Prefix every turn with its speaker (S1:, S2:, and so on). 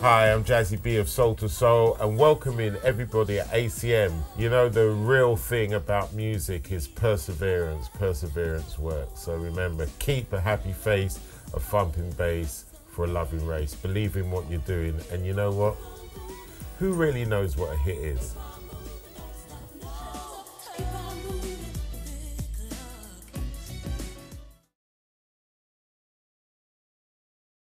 S1: Hi, I'm Jazzie B of Soul II Soul and welcoming everybody at ACM. You know, the real thing about music is perseverance, perseverance works. So remember, keep a happy face, a thumping bass for a loving race. Believe in what you're doing, and you know what? Who really knows what a hit is?